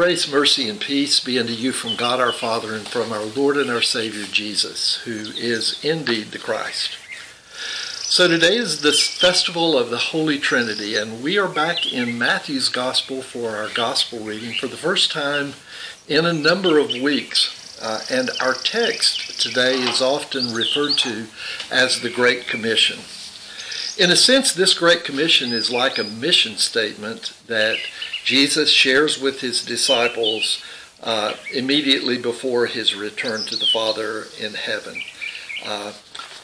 Grace, mercy, and peace be unto you from God our Father and from our Lord and our Savior Jesus, who is indeed the Christ. So today is the festival of the Holy Trinity, and we are back in Matthew's Gospel for our Gospel reading for the first time in a number of weeks. Uh, and our text today is often referred to as the Great Commission. In a sense, this Great Commission is like a mission statement that Jesus shares with his disciples uh, immediately before his return to the Father in heaven. Uh,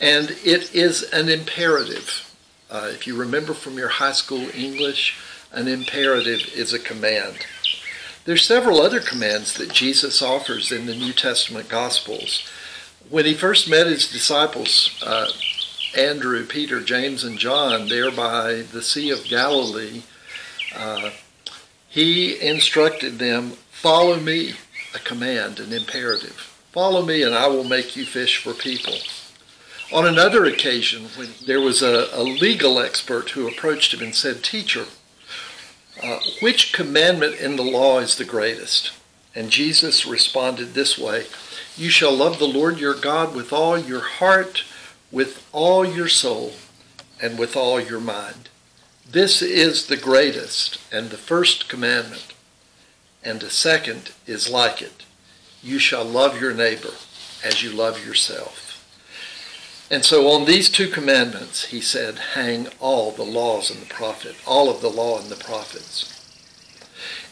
and it is an imperative. Uh, if you remember from your high school English, an imperative is a command. There's several other commands that Jesus offers in the New Testament Gospels. When he first met his disciples, uh, Andrew, Peter, James, and John, there by the Sea of Galilee, uh, he instructed them, Follow me, a command, an imperative. Follow me, and I will make you fish for people. On another occasion, when there was a, a legal expert who approached him and said, Teacher, uh, which commandment in the law is the greatest? And Jesus responded this way You shall love the Lord your God with all your heart, with all your soul, and with all your mind. This is the greatest and the first commandment. And the second is like it. You shall love your neighbor as you love yourself. And so on these two commandments, he said, hang all the laws and the prophet, all of the law and the prophets.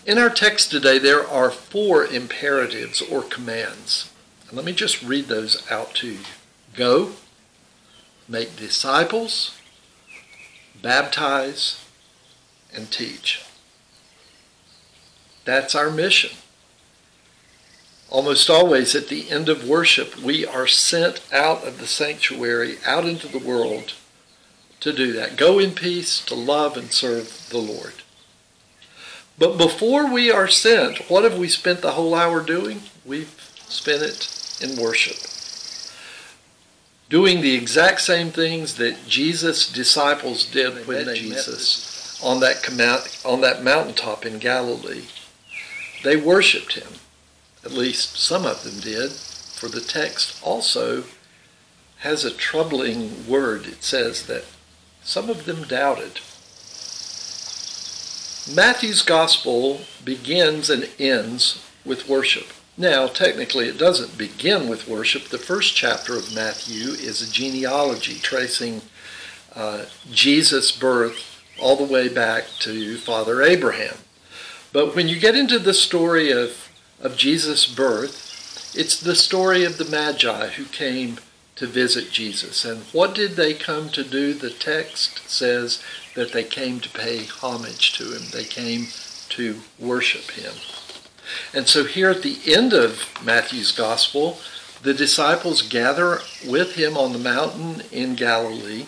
In our text today, there are four imperatives or commands. And let me just read those out to you. Go, make disciples, baptize, and teach. That's our mission. Almost always at the end of worship, we are sent out of the sanctuary, out into the world to do that. Go in peace to love and serve the Lord. But before we are sent, what have we spent the whole hour doing? We've spent it in worship doing the exact same things that Jesus' disciples did when they Jesus on that, on that mountaintop in Galilee. They worshiped him. At least some of them did, for the text also has a troubling word. It says that some of them doubted. Matthew's gospel begins and ends with worship. Now, technically, it doesn't begin with worship. The first chapter of Matthew is a genealogy tracing uh, Jesus' birth all the way back to Father Abraham. But when you get into the story of, of Jesus' birth, it's the story of the Magi who came to visit Jesus. And what did they come to do? The text says that they came to pay homage to him, they came to worship him. And so here at the end of Matthew's gospel, the disciples gather with him on the mountain in Galilee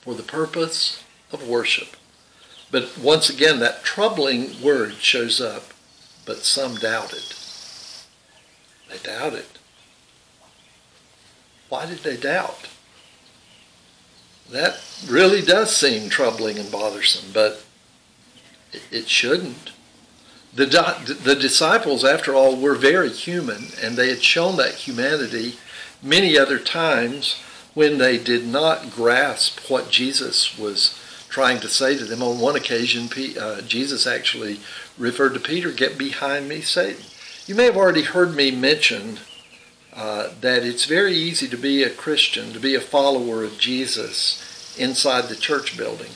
for the purpose of worship. But once again, that troubling word shows up, but some doubted. They doubted. Why did they doubt? That really does seem troubling and bothersome, but it, shouldn't. The, the disciples, after all, were very human, and they had shown that humanity many other times when they did not grasp what Jesus was trying to say to them. On one occasion, uh, Jesus actually referred to Peter, Get behind me, Satan. You may have already heard me mention uh, that it's very easy to be a Christian, to be a follower of Jesus inside the church building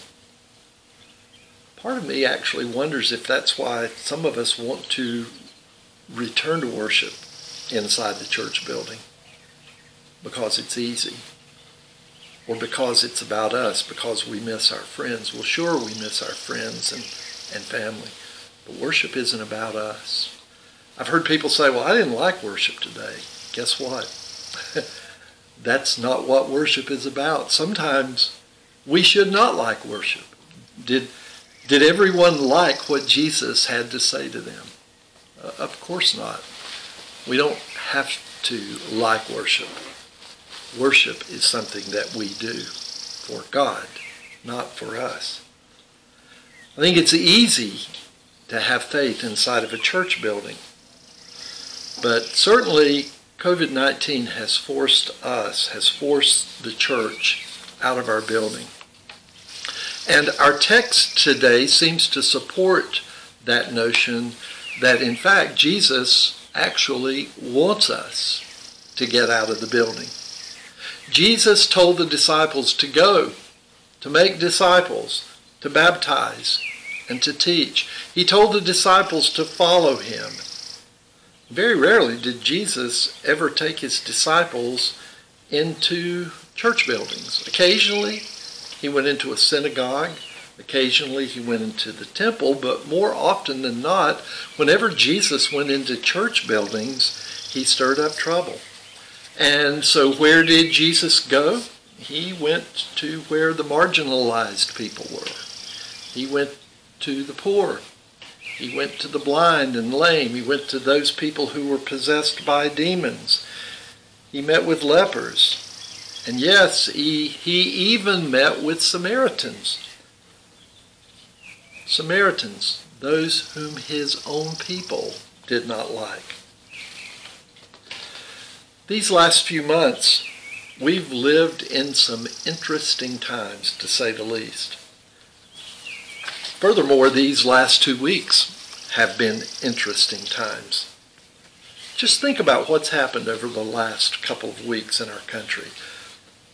part of me actually wonders if that's why some of us want to return to worship inside the church building. Because it's easy. Or because it's about us because we miss our friends. Well sure we miss our friends and, and family. But worship isn't about us. I've heard people say well i didn't like worship today. Guess what? That's not what worship is about. Sometimes we should not like worship. Did did everyone like what Jesus had to say to them? Uh, of course not. We don't have to like worship. Worship is something that we do for God, not for us. I think it's easy to have faith inside of a church building. But certainly, COVID 19 has forced us, has forced the church out of our building. And our text today seems to support that notion that, in fact, Jesus actually wants us to get out of the building. Jesus told the disciples to go, to make disciples, to baptize, and to teach. He told the disciples to follow him. Very rarely did Jesus ever take his disciples into church buildings. Occasionally, he went into a synagogue. Occasionally, he went into the temple, but more often than not, whenever Jesus went into church buildings, he stirred up trouble. And so, where did Jesus go? He went to where the marginalized people were. He went to the poor. He went to the blind and lame. He went to those people who were possessed by demons. He met with lepers. And yes, he, he even met with Samaritans. Samaritans, those whom his own people did not like. These last few months, we've lived in some interesting times, to say the least. Furthermore, these last two weeks have been interesting times. Just think about what's happened over the last couple of weeks in our country.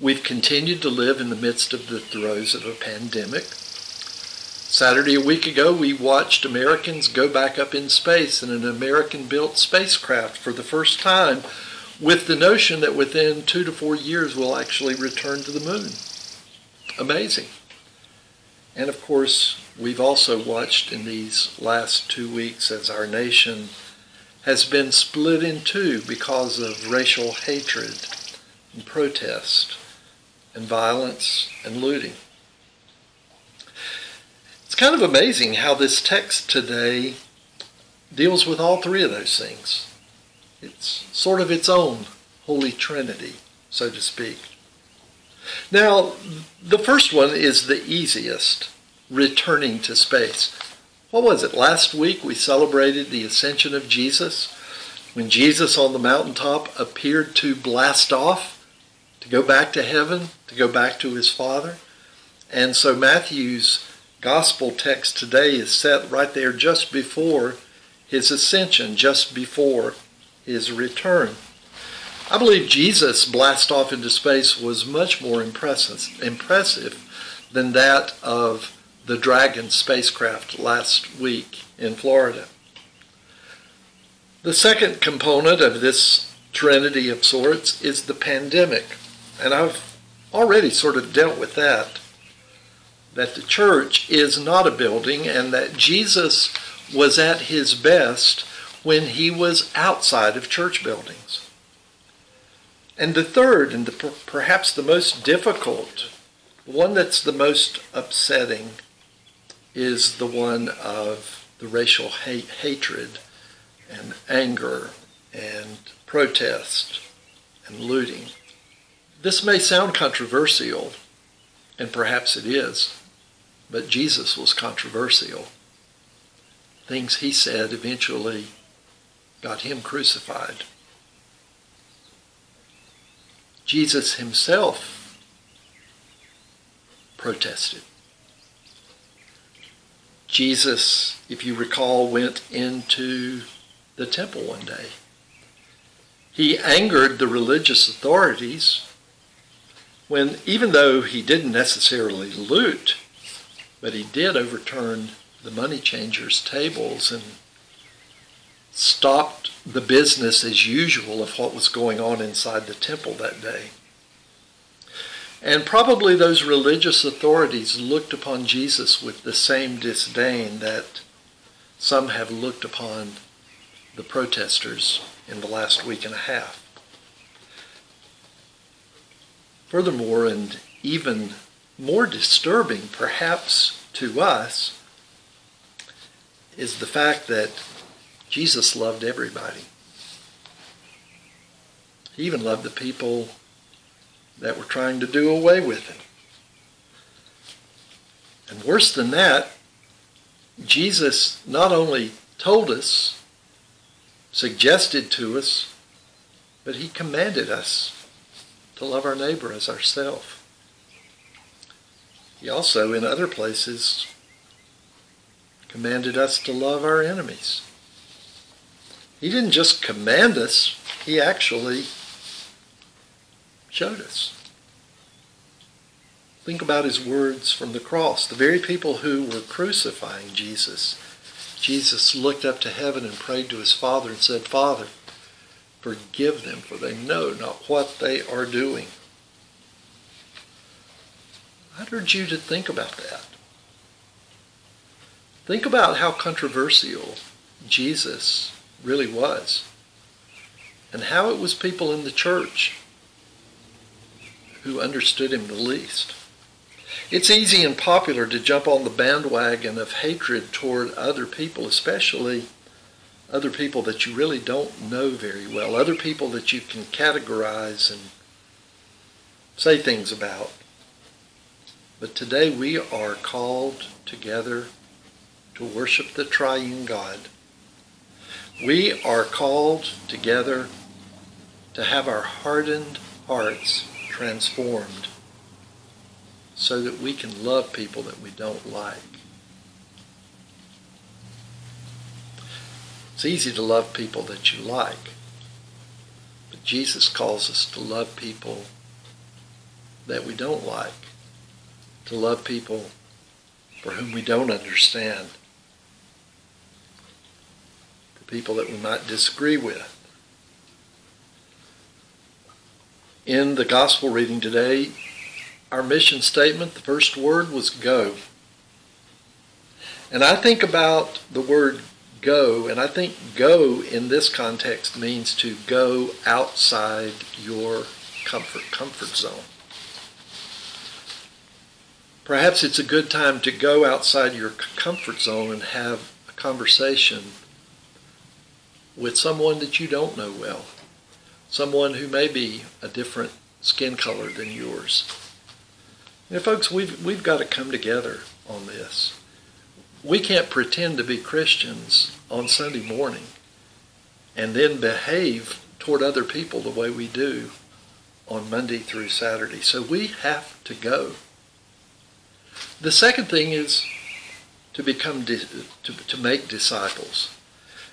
We've continued to live in the midst of the throes of a pandemic. Saturday, a week ago, we watched Americans go back up in space in an American built spacecraft for the first time with the notion that within two to four years we'll actually return to the moon. Amazing. And of course, we've also watched in these last two weeks as our nation has been split in two because of racial hatred and protest and violence and looting. It's kind of amazing how this text today deals with all three of those things. It's sort of its own Holy Trinity, so to speak. Now, the first one is the easiest returning to space. What was it? Last week we celebrated the ascension of Jesus when Jesus on the mountaintop appeared to blast off to go back to heaven, to go back to his Father. And so Matthew's gospel text today is set right there just before his ascension, just before his return. I believe Jesus' blast off into space was much more impressive, impressive than that of the Dragon spacecraft last week in Florida. The second component of this trinity of sorts is the pandemic. And I've already sort of dealt with that. That the church is not a building and that Jesus was at his best when he was outside of church buildings. And the third, and the, perhaps the most difficult, one that's the most upsetting, is the one of the racial hate, hatred and anger and protest and looting. This may sound controversial, and perhaps it is, but Jesus was controversial. Things he said eventually got him crucified. Jesus himself protested. Jesus, if you recall, went into the temple one day. He angered the religious authorities when even though he didn't necessarily loot, but he did overturn the money changers' tables and stopped the business as usual of what was going on inside the temple that day. And probably those religious authorities looked upon Jesus with the same disdain that some have looked upon the protesters in the last week and a half. Furthermore, and even more disturbing perhaps to us, is the fact that Jesus loved everybody. He even loved the people that were trying to do away with him. And worse than that, Jesus not only told us, suggested to us, but he commanded us to love our neighbor as ourselves. He also, in other places, commanded us to love our enemies. He didn't just command us, he actually showed us. Think about his words from the cross. The very people who were crucifying Jesus, Jesus looked up to heaven and prayed to his Father and said, Father, forgive them, for they know not what they are doing. I'd urge you to think about that. Think about how controversial Jesus really was and how it was people in the church who understood him the least. It's easy and popular to jump on the bandwagon of hatred toward other people, especially other people that you really don't know very well, other people that you can categorize and say things about. But today we are called together to worship the triune God. We are called together to have our hardened hearts transformed so that we can love people that we don't like. It's easy to love people that you like, but Jesus calls us to love people that we don't like, to love people for whom we don't understand, the people that we might disagree with. In the gospel reading today, our mission statement, the first word was go. And I think about the word go, and I think go in this context means to go outside your comfort comfort zone. Perhaps it's a good time to go outside your comfort zone and have a conversation with someone that you don't know well someone who may be a different skin color than yours. You know, folks, we've, we've got to come together on this. We can't pretend to be Christians on Sunday morning and then behave toward other people the way we do on Monday through Saturday. So we have to go. The second thing is to become to, to make disciples.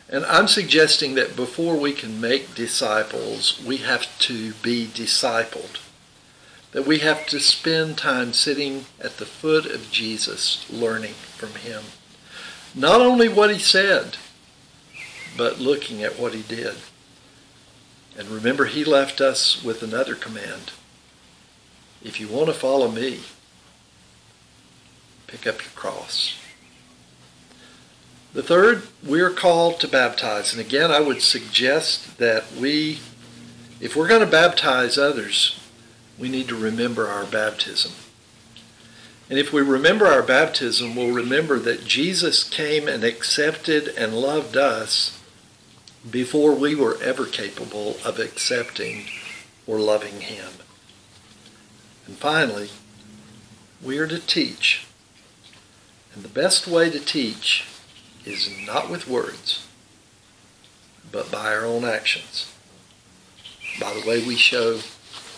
And I'm suggesting that before we can make disciples, we have to be discipled. That we have to spend time sitting at the foot of Jesus, learning from him. Not only what he said, but looking at what he did. And remember, he left us with another command. If you want to follow me, pick up your cross. The third, we are called to baptize. And again, I would suggest that we, if we're going to baptize others, we need to remember our baptism. And if we remember our baptism, we'll remember that Jesus came and accepted and loved us before we were ever capable of accepting or loving him. And finally, we are to teach. And the best way to teach is not with words, but by our own actions, by the way we show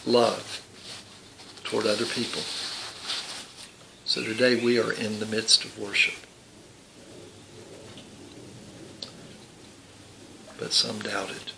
love toward other people. So today we are in the midst of worship. But some doubted.